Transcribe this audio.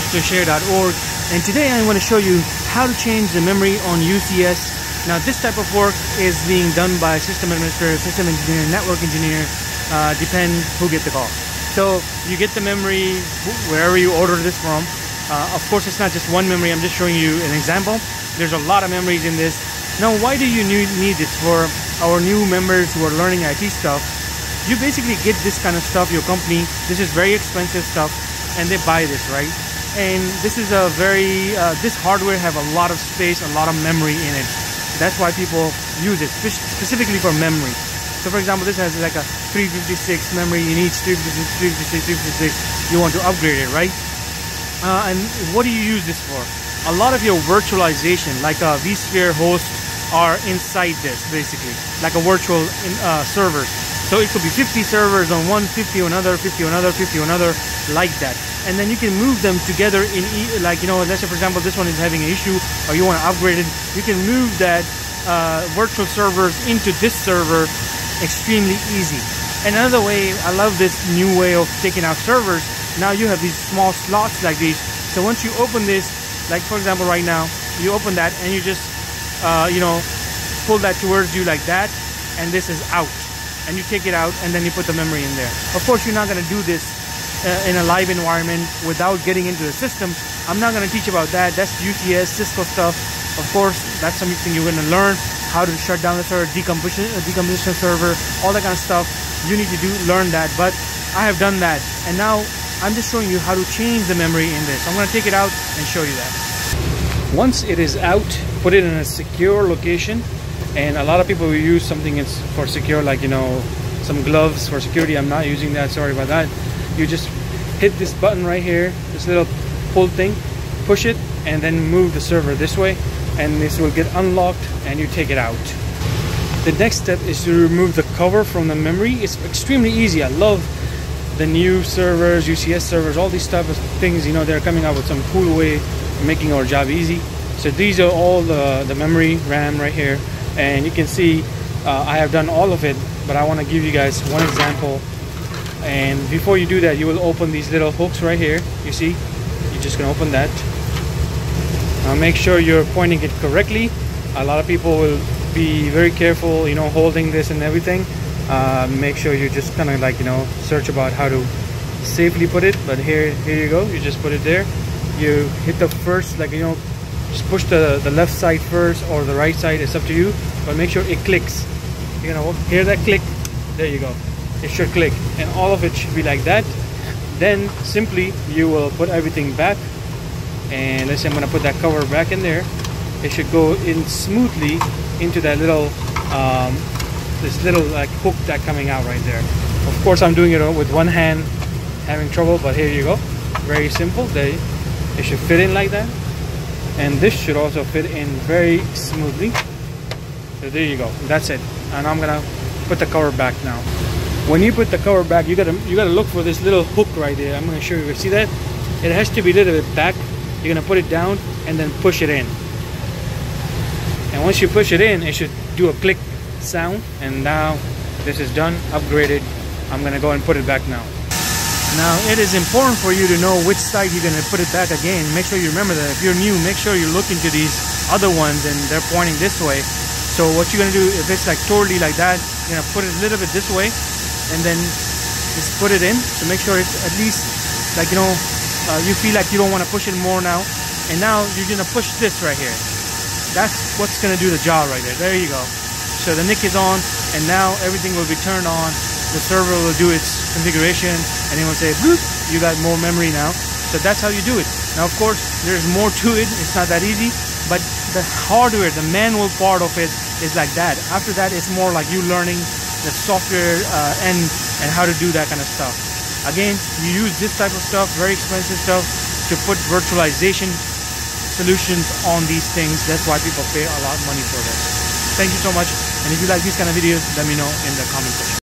drshare.org and today I'm going to show you how to change the memory on UCS. Now this type of work is being done by system administrator, system engineer, network engineer, uh, depend who get the call. So you get the memory wherever you order this from. Uh, of course it's not just one memory, I'm just showing you an example. There's a lot of memories in this. Now why do you need this for our new members who are learning IT stuff? You basically get this kind of stuff, your company, this is very expensive stuff and they buy this, right? And this is a very, uh, this hardware have a lot of space, a lot of memory in it. That's why people use it, specifically for memory. So for example, this has like a 356 memory, you need 356, 356, 356, you want to upgrade it, right? Uh, and what do you use this for? A lot of your virtualization, like a vSphere host, are inside this, basically, like a virtual in, uh, servers. So it could be 50 servers on one, 50 on another, 50 on another, 50 on another, like that. And then you can move them together in, like, you know, let's say for example, this one is having an issue or you want to upgrade it. You can move that uh, virtual servers into this server extremely easy. And another way, I love this new way of taking out servers. Now you have these small slots like these. So once you open this, like for example right now, you open that and you just, uh, you know, pull that towards you like that and this is out and you take it out and then you put the memory in there. Of course, you're not going to do this uh, in a live environment without getting into the system. I'm not going to teach about that. That's UCS, Cisco stuff. Of course, that's something you're going to learn how to shut down the server, decomposition, uh, decomposition server, all that kind of stuff. You need to do learn that, but I have done that, and now I'm just showing you how to change the memory in this. I'm going to take it out and show you that. Once it is out, put it in a secure location and a lot of people will use something it's for secure like you know some gloves for security i'm not using that sorry about that you just hit this button right here this little pull thing push it and then move the server this way and this will get unlocked and you take it out. The next step is to remove the cover from the memory. It's extremely easy. I love the new servers ucs servers all these type of things you know they're coming out with some cool way of making our job easy. So these are all the the memory ram right here and you can see uh, I have done all of it but I want to give you guys one example and before you do that you will open these little hooks right here. You see? You're just gonna open that. Now make sure you're pointing it correctly. A lot of people will be very careful you know holding this and everything. Uh, make sure you just kind of like you know search about how to safely put it. But here here you go. You just put it there. You hit the first like you know just push the, the left side first or the right side, it's up to you. But make sure it clicks. You're gonna hear that click, there you go. It should click. And all of it should be like that. Then simply you will put everything back. And let's say I'm gonna put that cover back in there. It should go in smoothly into that little um, this little like hook that coming out right there. Of course I'm doing it with one hand having trouble, but here you go. Very simple. They it should fit in like that and this should also fit in very smoothly so there you go that's it and I'm gonna put the cover back now when you put the cover back you gotta you gotta look for this little hook right there. I'm gonna show you. See that? It has to be a little bit back. You're gonna put it down and then push it in. And once you push it in it should do a click sound. And now this is done upgraded. I'm gonna go and put it back now. Now it is important for you to know which side you're to put it back again. Make sure you remember that. If you're new, make sure you look into these other ones and they're pointing this way. So what you're to do, if it's like totally like that, you're to put it a little bit this way and then just put it in to make sure it's at least like, you know, uh, you feel like you don't want to push it more now. And now you're to push this right here. That's what's to do the job right there. There you go. So the NIC is on and now everything will be turned on the server will do its configuration and it will say, Boop, you got more memory now. So that's how you do it. Now, of course, there's more to it. It's not that easy, but the hardware, the manual part of it is like that. After that, it's more like you learning the software uh, and, and how to do that kind of stuff. Again, you use this type of stuff, very expensive stuff, to put virtualization solutions on these things. That's why people pay a lot of money for this. Thank you so much. And if you like these kind of videos, let me know in the comment section.